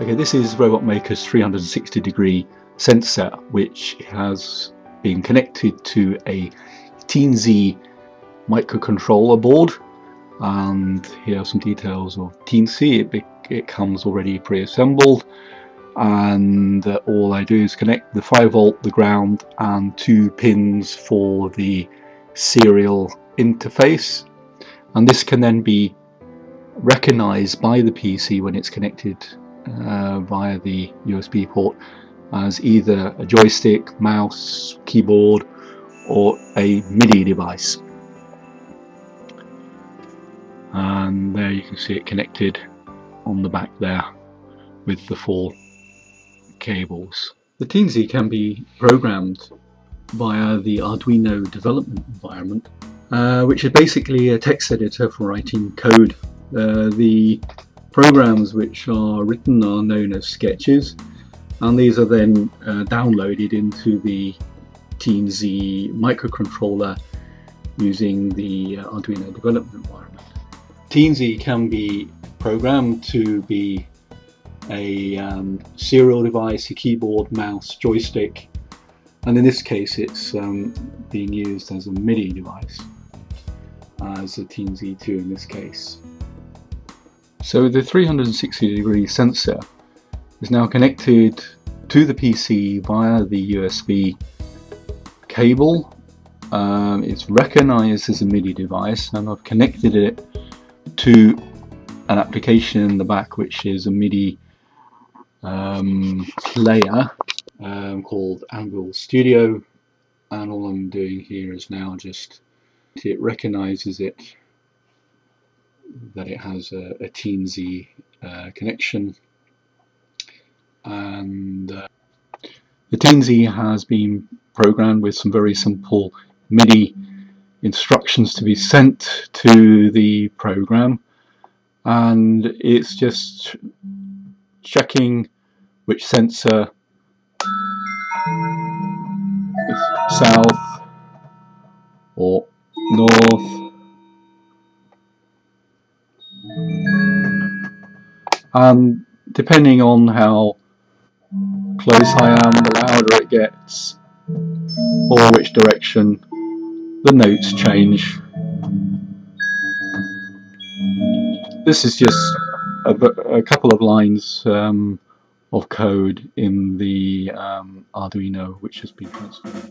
Okay, this is Robot Maker's 360 degree sensor which has been connected to a Teensy microcontroller board. And here are some details of Teensy. It, it comes already pre-assembled. And uh, all I do is connect the 5 volt, the ground and two pins for the serial interface. And this can then be recognized by the PC when it's connected uh, via the USB port as either a joystick, mouse, keyboard or a MIDI device. And there you can see it connected on the back there with the four cables. The Teensy can be programmed via the Arduino development environment, uh, which is basically a text editor for writing code. Uh, the programs which are written are known as sketches and these are then uh, downloaded into the Teensy microcontroller using the uh, Arduino development environment. Teensy can be programmed to be a um, serial device, a keyboard, mouse, joystick, and in this case it's um, being used as a MIDI device, as a Teensy 2 in this case. So the 360 degree sensor is now connected to the PC via the USB cable. Um, it's recognized as a MIDI device and I've connected it to an application in the back which is a MIDI um, player um, called Anvil Studio and all I'm doing here is now just it recognizes it that it has a, a Teensy uh, connection. And uh, the Teensy has been programmed with some very simple MIDI instructions to be sent to the program. And it's just checking which sensor is south and depending on how close I am the louder it gets or which direction the notes change. This is just a, a couple of lines um, of code in the um, Arduino which has been transferred.